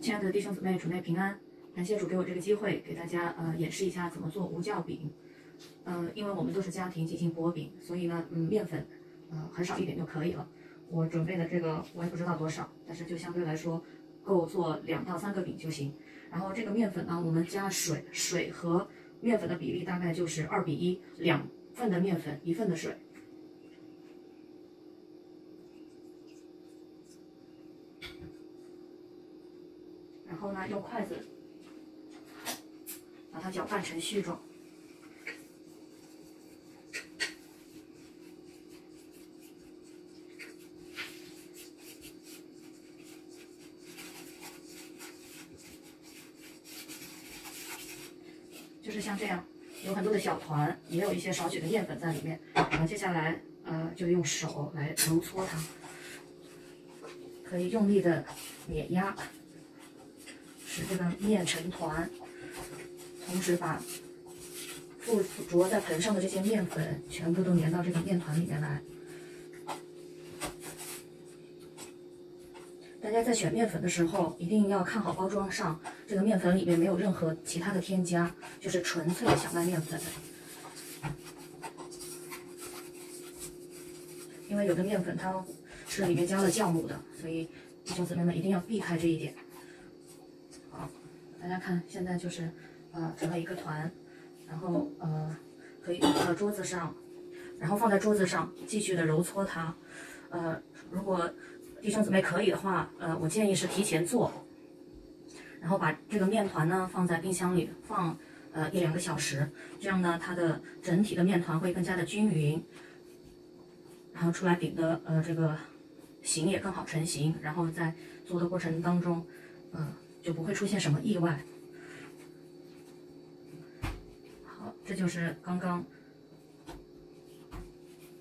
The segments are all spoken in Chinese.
亲爱的弟兄姊妹，主内平安！感谢主给我这个机会，给大家呃演示一下怎么做无酵饼。呃，因为我们都是家庭进行薄饼，所以呢，嗯，面粉呃很少一点就可以了。我准备的这个我也不知道多少，但是就相对来说够做两到三个饼就行。然后这个面粉呢，我们加水，水和面粉的比例大概就是二比一，两份的面粉，一份的水。然后呢，用筷子把它搅拌成絮状。就是像这样，有很多的小团，也有一些少许的面粉在里面。然后接下来，呃，就用手来揉搓它，可以用力的碾压。使这个面成团，同时把附着在盆上的这些面粉全部都粘到这个面团里面来。大家在选面粉的时候，一定要看好包装上这个面粉里面没有任何其他的添加，就是纯粹的小麦面粉。因为有的面粉它是里面加了酵母的，所以弟兄姊妹们一定要避开这一点。大家看，现在就是呃成了一个团，然后呃可以放到桌子上，然后放在桌子上继续的揉搓它。呃，如果弟兄姊妹可以的话，呃，我建议是提前做，然后把这个面团呢放在冰箱里放呃一两个小时，这样呢它的整体的面团会更加的均匀，然后出来饼的呃这个形也更好成型，然后在做的过程当中，嗯。就不会出现什么意外。好，这就是刚刚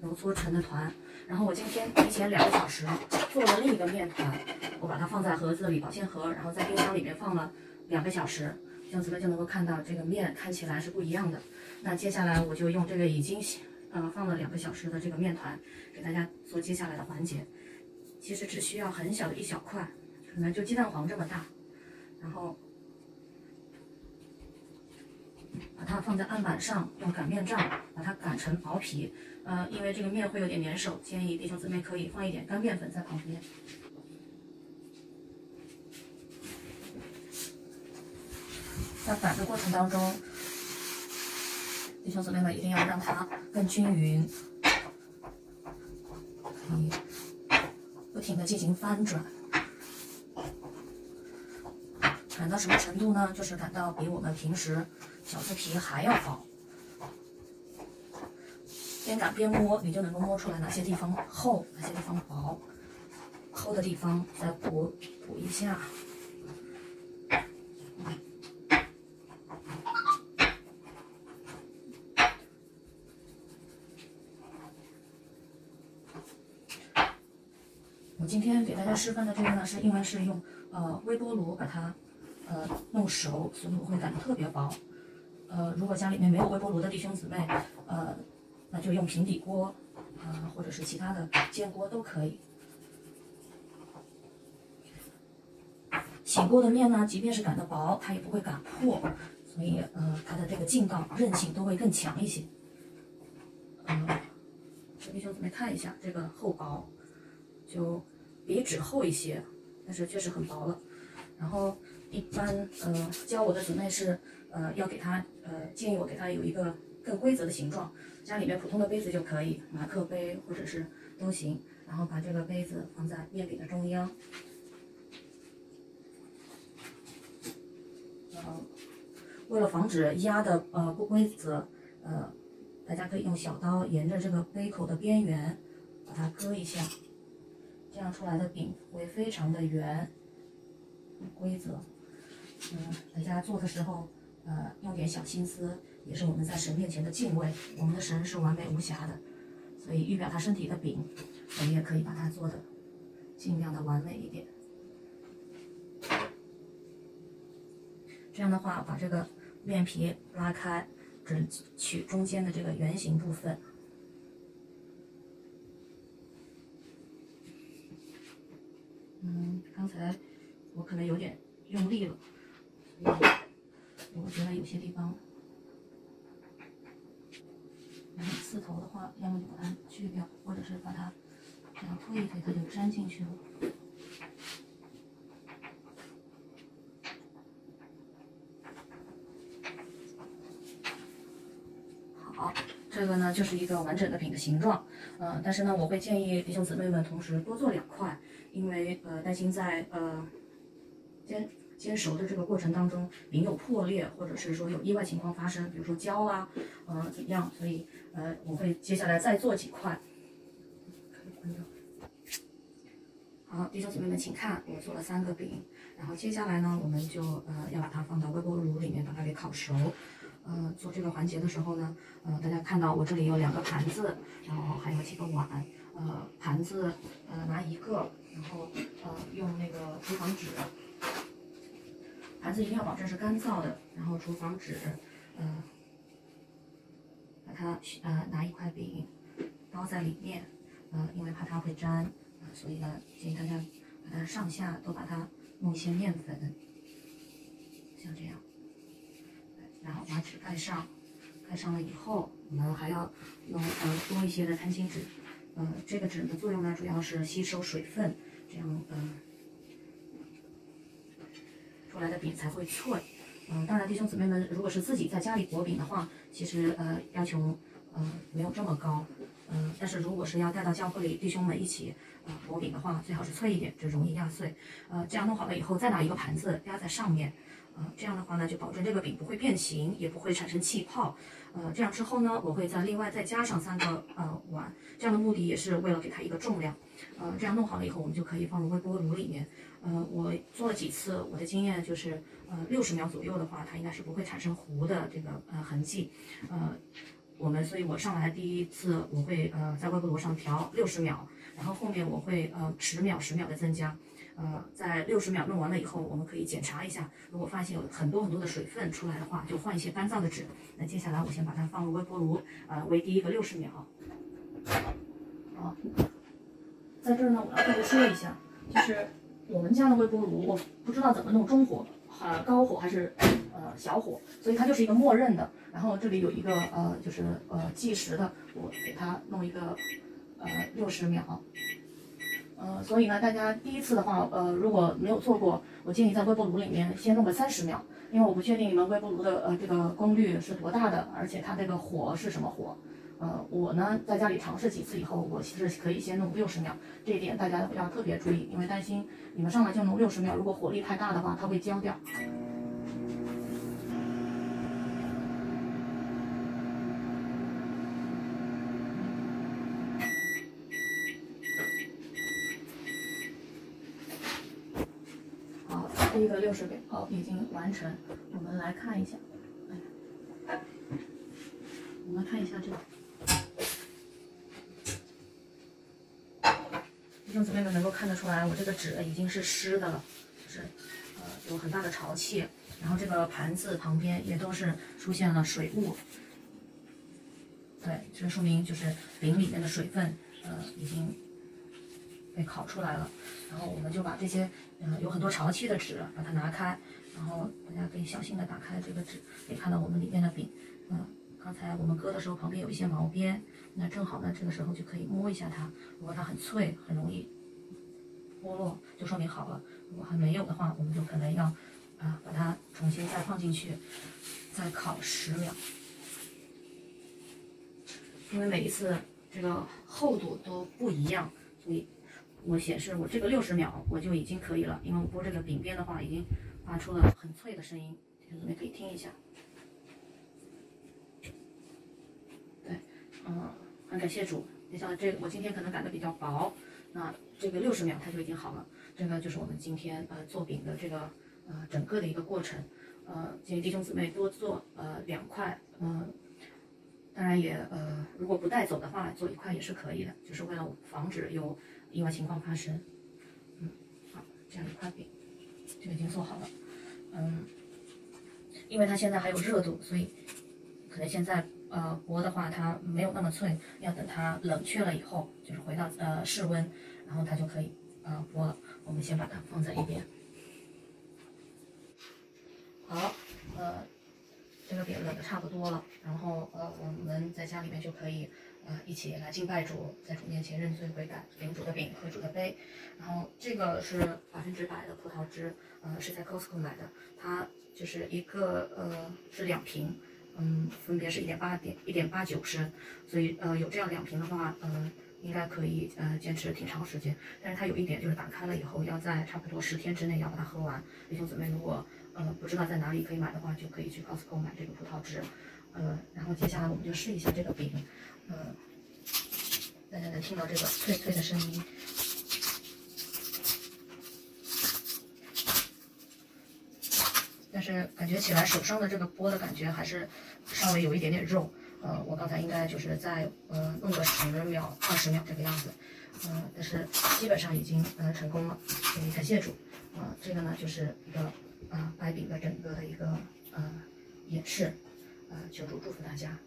揉搓成的团。然后我今天提前两个小时做了另一个面团，我把它放在盒子里，保鲜盒，然后在冰箱里面放了两个小时，这样子呢就能够看到这个面看起来是不一样的。那接下来我就用这个已经呃放了两个小时的这个面团，给大家做接下来的环节。其实只需要很小的一小块，可能就鸡蛋黄这么大。然后把它放在案板上，用擀面杖把它擀成薄皮。呃，因为这个面会有点粘手，建议弟兄姊妹可以放一点干面粉在旁边。在擀的过程当中，弟兄姊妹们一定要让它更均匀，可以不停的进行翻转。擀到什么程度呢？就是擀到比我们平时饺子皮还要薄。边擀边摸，你就能够摸出来哪些地方厚，哪些地方薄。厚的地方再补补一下。我今天给大家示范的这个呢，是因为是用呃微波炉把它。呃，弄熟，所以我会擀的特别薄。呃，如果家里面没有微波炉的弟兄姊妹，呃，那就用平底锅，啊，或者是其他的煎锅都可以。起锅的面呢，即便是擀的薄，它也不会擀破，所以呃，它的这个劲道、韧性都会更强一些。呃，弟兄姊妹看一下，这个厚薄就比纸厚一些，但是确实很薄了。然后。一般呃教我的姊妹是呃要给他呃建议我给他有一个更规则的形状，家里面普通的杯子就可以，马克杯或者是都行。然后把这个杯子放在面饼的中央，呃，为了防止压的呃不规则，呃，大家可以用小刀沿着这个杯口的边缘把它割一下，这样出来的饼会非常的圆，规则。嗯，大家做的时候，呃，用点小心思，也是我们在神面前的敬畏。我们的神是完美无瑕的，所以预表他身体的饼，我们也可以把它做的尽量的完美一点。这样的话，把这个面皮拉开，只取中间的这个圆形部分。嗯，刚才我可能有点。用力了，所以我觉得有些地方，然后刺头的话，要么就把它去掉，或者是把它这样推一推，它就粘进去了。好，这个呢就是一个完整的饼的形状，呃，但是呢，我会建议弟兄姊妹们同时多做两块，因为呃担心在呃煎煎熟的这个过程当中饼有破裂，或者是说有意外情况发生，比如说焦啊，呃怎么样，所以呃我会接下来再做几块。好，弟兄姊妹们，请看，我做了三个饼，然后接下来呢，我们就呃要把它放到微波炉里面，把它给烤熟。呃，做这个环节的时候呢，呃，大家看到我这里有两个盘子，然后还有几个碗。呃，盘子呃拿一个，然后呃用那个厨房纸，盘子一定要保证是干燥的，然后厨房纸，呃，把它呃拿一块饼包在里面，呃，因为怕它会粘，啊，所以呢建议大家把它上下都把它弄一些面粉，像这样。然后把纸盖上，盖上了以后，我们还要用呃多一些的餐巾纸，呃，这个纸的作用呢，主要是吸收水分，这样呃出来的饼才会脆。嗯，当然弟兄姊妹们，如果是自己在家里裹饼的话，其实呃要求呃没有这么高，嗯，但是如果是要带到教会里弟兄们一起呃裹饼的话，最好是脆一点，就容易压碎。呃，这样弄好了以后，再拿一个盘子压在上面。呃，这样的话呢，就保证这个饼不会变形，也不会产生气泡。呃，这样之后呢，我会再另外再加上三个呃碗，这样的目的也是为了给它一个重量。呃，这样弄好了以后，我们就可以放入微波炉里面。呃，我做了几次，我的经验就是，呃，六十秒左右的话，它应该是不会产生糊的这个呃痕迹。呃，我们，所以我上来第一次我会呃在微波炉上调六十秒，然后后面我会呃十秒十秒的增加。呃，在六十秒弄完了以后，我们可以检查一下，如果发现有很多很多的水分出来的话，就换一些干燥的纸。那接下来我先把它放入微波炉，呃，为第一个六十秒。好，在这儿呢，我要特别说一下，就是我们家的微波炉，我不知道怎么弄中火、呃高火还是呃小火，所以它就是一个默认的。然后这里有一个呃，就是呃计时的，我给它弄一个呃六十秒。呃，所以呢，大家第一次的话，呃，如果没有做过，我建议在微波炉里面先弄个三十秒，因为我不确定你们微波炉的呃这个功率是多大的，而且它这个火是什么火。呃，我呢在家里尝试几次以后，我其实可以先弄六十秒，这一点大家要特别注意，因为担心你们上来就弄六十秒，如果火力太大的话，它会焦掉。好第一个六十秒好已经完成，我们来看一下，我们看一下这个，弟兄姊妹们能够看得出来，我这个纸已经是湿的了，就是呃有很大的潮气，然后这个盘子旁边也都是出现了水雾，对，这说明就是饼里面的水分呃已经。被烤出来了，然后我们就把这些，嗯，有很多潮气的纸，把它拿开，然后大家可以小心的打开这个纸，可以看到我们里面的饼，嗯，刚才我们割的时候旁边有一些毛边，那正好呢，这个时候就可以摸一下它，如果它很脆，很容易剥落，就说明好了；如果还没有的话，我们就可能要，啊，把它重新再放进去，再烤十秒，因为每一次这个厚度都不一样，所以。我显示我这个六十秒我就已经可以了，因为我剥这个饼边的话已经发出了很脆的声音，弟兄姊妹可以听一下。对，嗯，很感谢主。你像这，我今天可能擀的比较薄，那这个六十秒它就已经好了。这个就是我们今天呃做饼的这个呃整个的一个过程。呃，建议弟兄姊妹多做呃两块，嗯，当然也呃如果不带走的话，做一块也是可以的，就是为了防止有。意外情况发生，嗯，好，这样一块饼就已经做好了，嗯，因为它现在还有热度，所以可能现在呃锅的话，它没有那么脆，要等它冷却了以后，就是回到呃室温，然后它就可以呃剥了。我们先把它放在一边。好，呃，这个饼冷的差不多了，然后呃我们在家里面就可以呃一起来敬拜主，在主面前认罪悔改，领主的饼和主的杯。然后这个是百分之百的葡萄汁，呃是在 Costco 买的，它就是一个呃是两瓶。嗯，分别是一点八点一点八九升，所以呃有这样两瓶的话，呃。应该可以，呃，坚持挺长时间。但是它有一点就是打开了以后，要在差不多十天之内要把它喝完。弟兄姊妹，如果呃不知道在哪里可以买的话，就可以去 Costco 买这个葡萄汁。呃，然后接下来我们就试一下这个饼，呃，大家能听到这个脆脆的声音，是感觉起来手上的这个剥的感觉还是稍微有一点点肉。呃，我刚才应该就是在呃弄个十秒、二十秒这个样子，呃，但是基本上已经呃成功了，所以感谢主。啊，这个呢就是一个啊白饼的整个的一个呃演示，呃，求主祝福大家。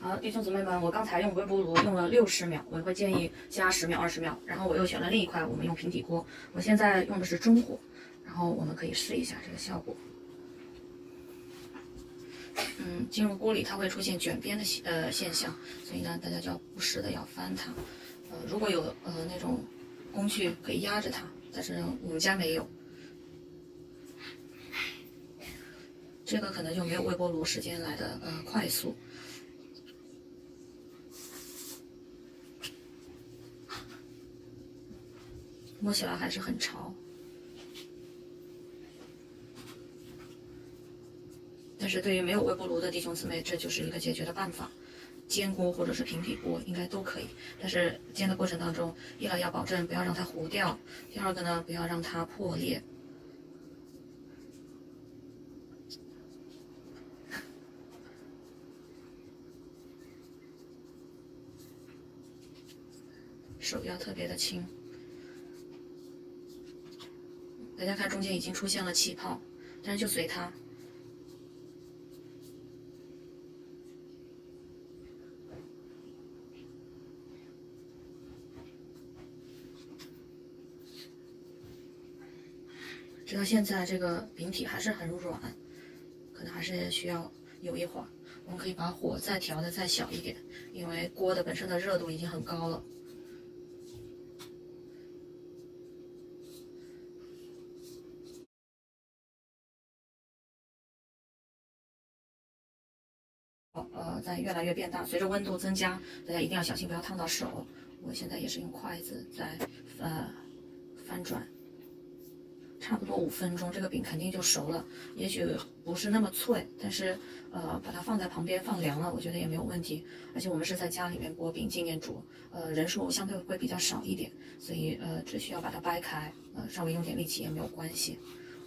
好，弟兄姊妹们，我刚才用微波炉用了六十秒，我会建议加十秒、二十秒，然后我又选了另一块，我们用平底锅，我现在用的是中火，然后我们可以试一下这个效果。嗯，进入锅里它会出现卷边的呃现象，所以呢，大家就要不时的要翻它。呃，如果有呃那种工具可以压着它，但是我们家没有，这个可能就没有微波炉时间来的呃快速，摸起来还是很潮。但是对于没有微波炉的弟兄姊妹，这就是一个解决的办法，煎锅或者是平底锅应该都可以。但是煎的过程当中，一来要保证不要让它糊掉，第二个呢，不要让它破裂。手要特别的轻。大家看中间已经出现了气泡，但是就随它。直到现在，这个饼体还是很软，可能还是需要有一会儿。我们可以把火再调的再小一点，因为锅的本身的热度已经很高了。呃，在越来越变大，随着温度增加，大家一定要小心，不要烫到手。我现在也是用筷子在呃翻转。差不多五分钟，这个饼肯定就熟了。也许不是那么脆，但是呃，把它放在旁边放凉了，我觉得也没有问题。而且我们是在家里面锅饼纪念煮，呃，人数相对会比较少一点，所以呃，只需要把它掰开，呃，稍微用点力气也没有关系。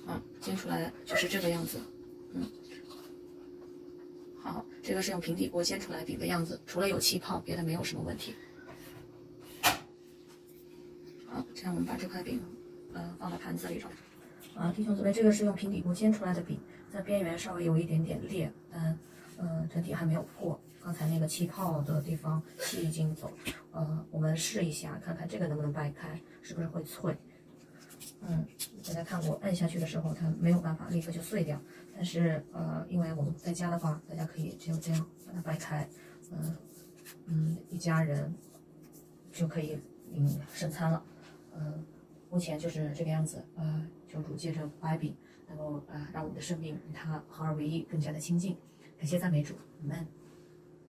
嗯，煎出来就是这个样子。嗯，好，这个是用平底锅煎出来饼的样子，除了有气泡，别的没有什么问题。好，这样我们把这块饼，呃，放到盘子里头。啊，弟兄姊妹，这个是用平底锅煎出来的饼，在边缘稍微有一点点裂，但呃整体还没有破。刚才那个气泡的地方气已经走，呃，我们试一下，看看这个能不能掰开，是不是会脆？嗯，大家看我按下去的时候，它没有办法立刻就碎掉，但是呃，因为我们在家的话，大家可以只有这样把它掰开，嗯嗯，一家人就可以领圣餐了，嗯。目前就是这个样子，呃，求主借着白饼，能够啊让我们的生命与他合而为一，更加的亲近。感谢赞美主，我们。